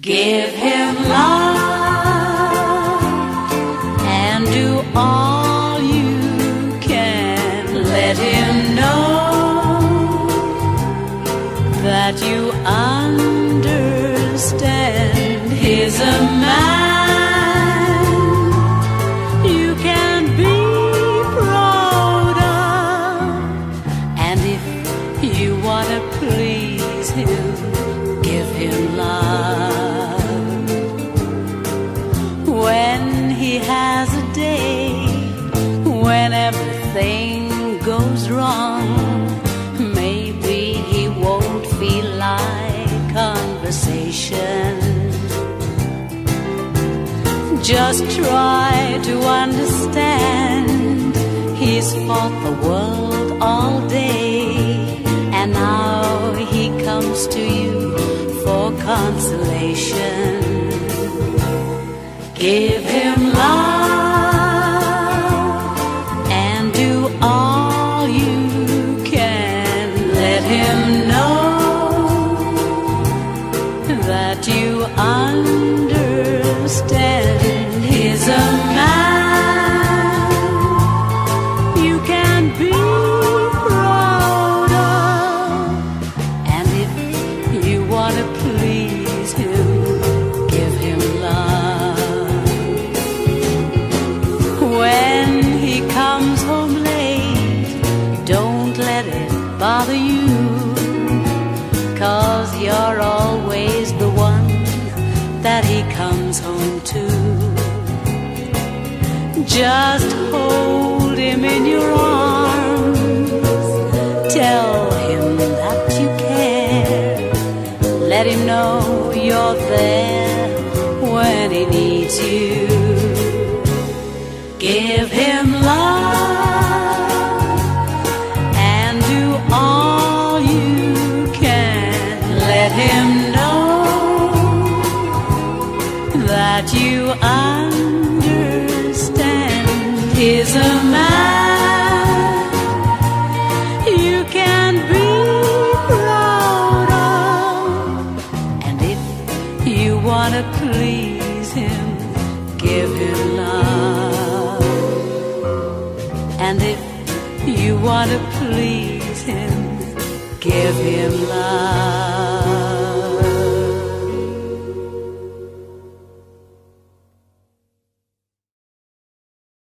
Give him love and do all you can. Let him know that you understand. He's a man day when everything goes wrong, maybe he won't feel like conversation. Just try to understand. He's fought the world all day, and now he comes to you for consolation. Give him love that you understand. He's a man Just hold him in your arms. Tell him that you care. Let him know you're there when he needs you. Give him love and do all you can. Let him know that you understand. He's a man you can be proud of. And if you want to please him, give him love. And if you want to please him, give him love.